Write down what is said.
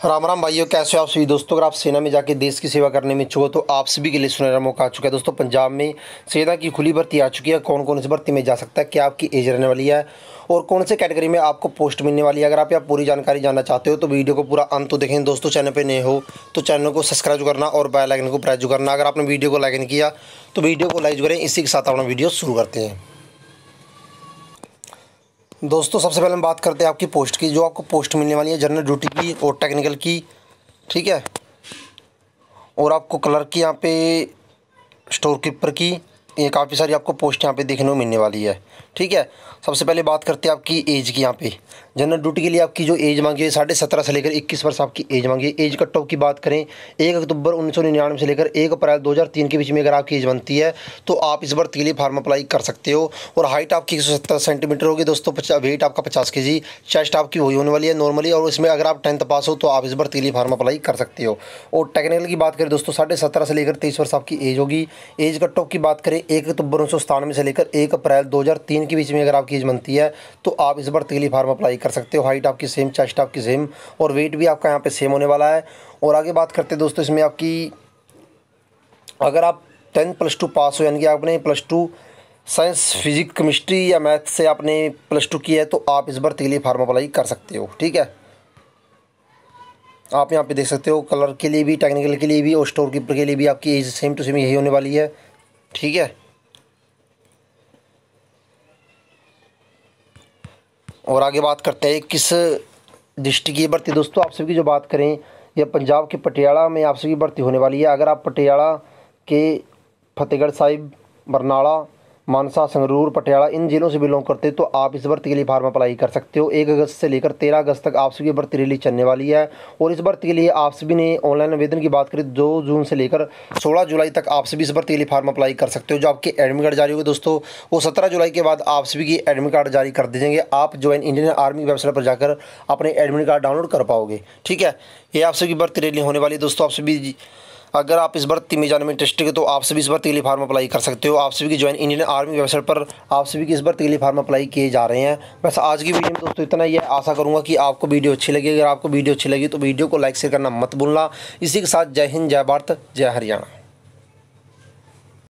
राम राम भाइयों, कैसे हो आप सभी दोस्तों? अगर आप सेना में जाके देश की सेवा करने में इच्छुक हो तो आप सभी के लिए सुनहरा मौका आ चुका है। दोस्तों, पंजाब में सेना की खुली भर्ती आ चुकी है। कौन कौन इस भर्ती में जा सकता है? क्या आपकी एज रहने वाली है? और कौन से कैटेगरी में आपको पोस्ट मिलने वाली है? अगर आप यहाँ पूरी जानकारी जानना चाहते हो तो वीडियो को पूरा अंत तो देखें। दोस्तों, चैनल पर नए हो तो चैनल को सब्सक्राइब करना और बेल लाइकन को प्रेस करना। अगर आपने वीडियो को लाइक किया तो वीडियो को लाइक करें। इसी के साथ अपना वीडियो शुरू करते हैं। दोस्तों, सबसे पहले हम बात करते हैं आपकी पोस्ट की, जो आपको पोस्ट मिलने वाली है, जनरल ड्यूटी की और टेक्निकल की, ठीक है? और आपको क्लर्क की यहाँ पे स्टोर कीपर की ये काफ़ी सारी आपको पोस्ट यहाँ पे देखने को मिलने वाली है। ठीक है? सबसे पहले बात करते हैं आपकी एज की यहाँ पे। जनरल ड्यूटी के लिए आपकी जो एज मांगी है, साढ़े सत्रह से लेकर इक्कीस वर्ष आपकी एज मांगी है। एज कट ऑफ़ की बात करें, एक अक्टूबर उन्नीस सौ निन्यानवे से लेकर एक अप्रैल दो हज़ार तीन के बीच में अगर आपकी एज बनती है तो आप इस भर्ती के लिए फार्म अप्लाई कर सकते हो। और हाइट आपकी एक सौ सत्तर सेंटीमीटर होगी, दोस्तों वेट आपका पचास के जी चेस्ट आपकी वही होने वाली है नॉर्मली और इसमें अगर आप टेंथ पास हो तो आप इस भर्ती के लिए फार्म अप्लाई कर सकते हो। और टेक्निकल की बात करें, दोस्तों, साढ़े सत्रह से लेकर तेईस वर्ष आपकी एज होगी। एज कट ऑफ़ की बात करें एक अक्टूबर उन्नीस सौ सतानवे से लेकर एक अप्रैल दो हज़ार तीन के बीच में अगर आपकी एज बनती है तो आप इस बार के फार्म अप्लाई कर सकते हो। हाइट आपकी सेम चेस्ट आपकी सेम और वेट भी आपका यहाँ पे सेम होने वाला है। और आगे बात करते हैं दोस्तों, इसमें आपकी अगर आप टेंथ प्लस टू पास हो, यानी कि आपने plus two science physics chemistry या मैथ से आपने प्लस टू किया है तो आप इस बार के फार्म अप्लाई कर सकते हो, ठीक है? आप यहाँ पे देख सकते हो कलर के लिए भी टेक्निकल के लिए भी और स्टोर कीपर के लिए भी आपकी एज सेम टू सेम यही होने वाली है। ठीक है? और आगे बात करते हैं, किस डिस्ट्रिक्ट की भर्ती? दोस्तों, आप सभी जो बात करें, यह पंजाब के पटियाला में आप सभी भर्ती होने वाली है। अगर आप पटियाला के फतेहगढ़ साहिब, बरनाला मानसा, संगरूर, पटियाला, इन जिलों से बिलोंग करते तो आप इस भर्ती के लिए फार्म अप्लाई कर सकते हो। एक अगस्त से लेकर तेरह अगस्त तक आप सभी भर्ती रिलीज़ चलने वाली है, और इस भर्ती के लिए आप सभी ने ऑनलाइन आवेदन की बात करें दो जून से लेकर सोलह जुलाई तक आप सभी इस भर्ती के लिए फार्म अप्लाई कर सकते हो। जो आपके एडमिट कार्ड जारी होगी दोस्तों, वो सत्रह जुलाई के बाद आप सभी की एडमिट कार्ड जारी कर दीजिएँगे आप ज्वाइन इंडियन आर्मी वेबसाइट पर जाकर अपने एडमिट कार्ड डाउनलोड कर पाओगे, ठीक है? ये आप सभी भर्ती रैली होने वाली है दोस्तों, आप सभी अगर आप इस भर्ती में जाने में इंटरेस्टेड है तो आप सभी इस भर्ती के लिए फार्म अप्लाई कर सकते हो। आप सभी की ज्वाइन इंडियन आर्मी वेबसाइट पर आप सभी की इस भर्ती के लिए फार्म अप्लाई किए जा रहे हैं। बस आज की वीडियो में दोस्तों इतना ही आशा करूँगा कि आपको वीडियो अच्छी लगी। अगर आपको वीडियो अच्छी लगी तो वीडियो को लाइक शेयर करना मत भूलना। इसी के साथ जय हिंद, जय भारत, जय हरियाणा।